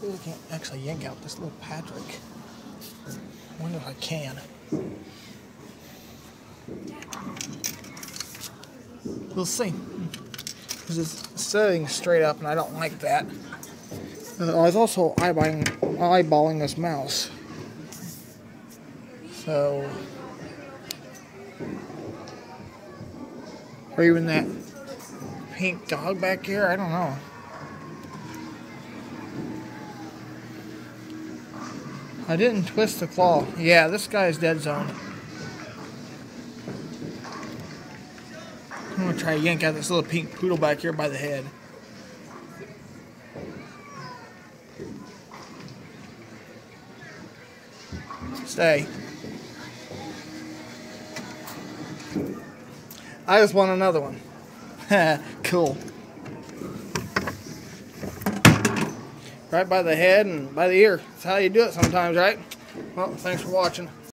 See if I can actually yank out this little Patrick. I wonder if I can. We'll see. Because it's sitting straight up and I don't like that. Uh, I was also eyeballing, eyeballing this mouse. So, or even that pink dog back here, I don't know. I didn't twist the claw. Yeah, this guy's dead zone. I'm gonna try to yank out this little pink poodle back here by the head. Stay. I just want another one. cool. Right by the head and by the ear. That's how you do it sometimes, right? Well, thanks for watching.